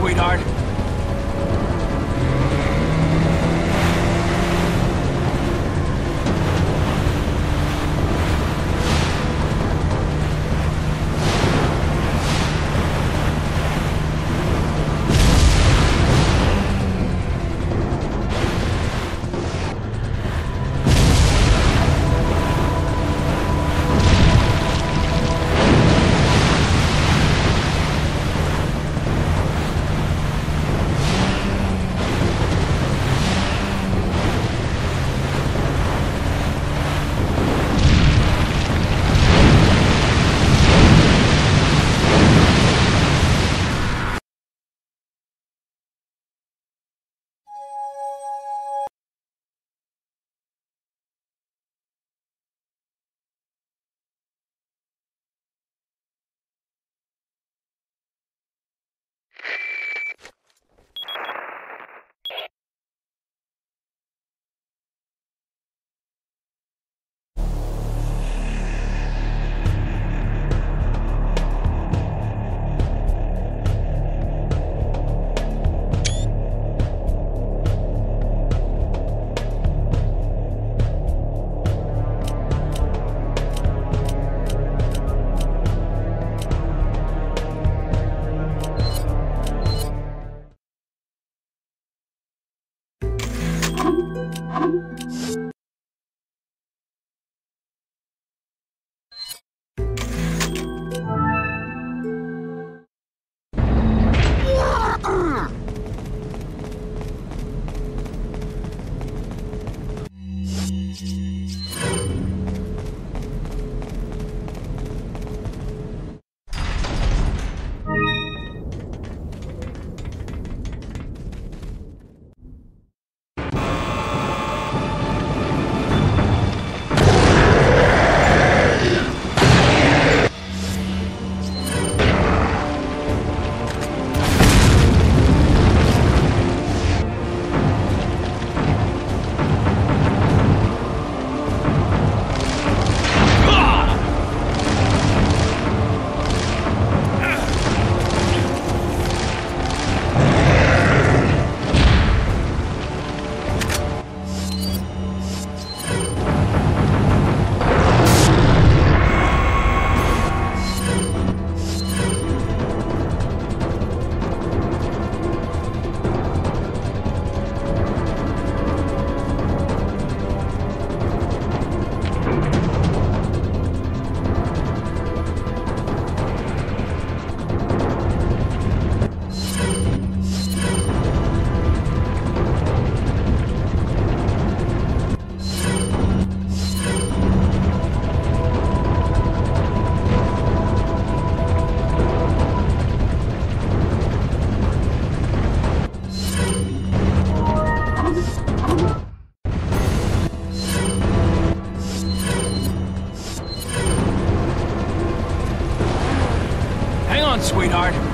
sweetheart. Sweetheart.